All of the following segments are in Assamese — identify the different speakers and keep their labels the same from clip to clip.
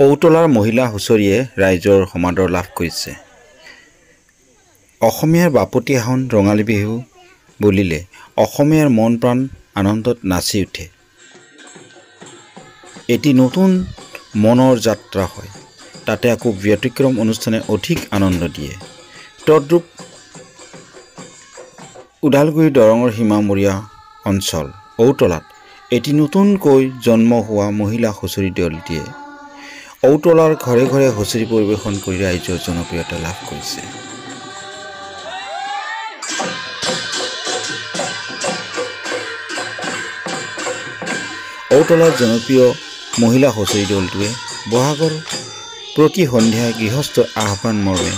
Speaker 1: ঔতলাৰ মহিলা হুঁচৰিয়ে ৰাইজৰ সমাদৰ লাভ কৰিছে। অসমীয়াৰ বাপতি সাহোন ৰঙালী বিহু বুলিলে অসমীয়াৰ মন প্ৰাণ আনন্দত নাচি উঠে। এটি নতুন মনৰ যাত্ৰা হয়। তাতে আকৌ ব্যতিক্ৰম অনুষ্ঠানে অধিক আনন্দ দিয়ে। তদ্ৰূপ ওদালগুৰি দৰঙৰ সীমামূৰীয়া অঞ্চল ঔতলাত এটি নতুনকৈ জন্ম হোৱা মহিলা হুঁচৰি দলটিয়ে ঔতলাৰ ঘৰে ঘৰে হুঁচৰি পৰিৱেশন কৰি ৰাইজৰ জনপ্ৰিয়তা লাভ কৰিছে। ঔতলাৰ জনপ্ৰিয় মহিলা হুঁচৰি দলটোৱে বহাগৰ প্ৰতি সন্ধিয়া গৃহস্থ আহ্বান মৰ্মে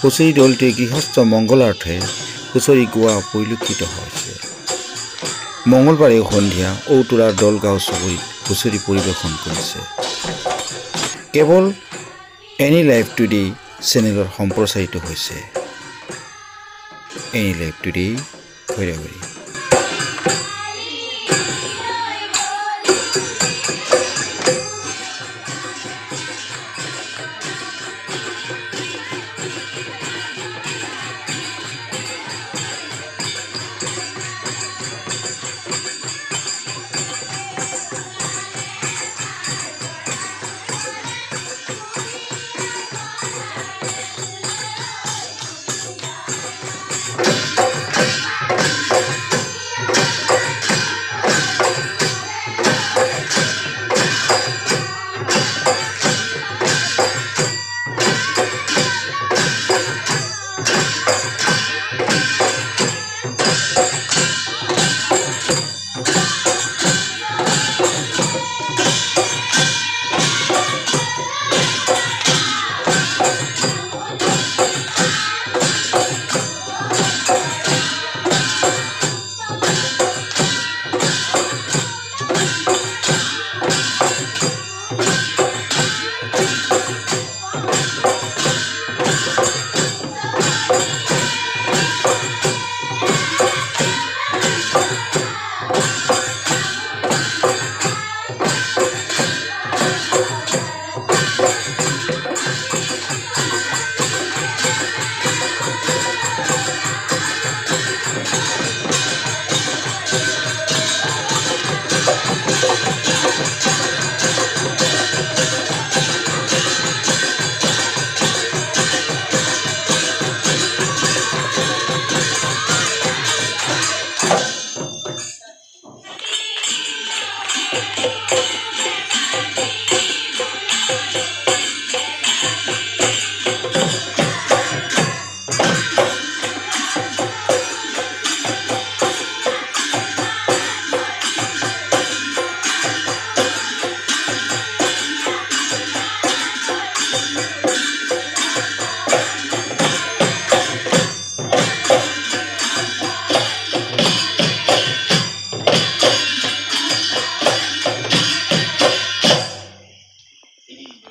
Speaker 1: হুঁচৰি দলটোৱে গৃহস্থ মংগলাৰ্থে হুঁচৰি গোৱা পৰিলক্ষিত হৈছে। মঙলবাৰে সন্ধিয়া ঔতলাৰ দলগাঁও চুবুৰীত হুঁচৰি পৰিৱেশন কৰিছে। কেৱল এনি লাইভ টুডে চেনেলত সম্প্ৰচাৰিত হৈছে। NE live today Khairaguri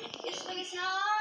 Speaker 1: よ个しく。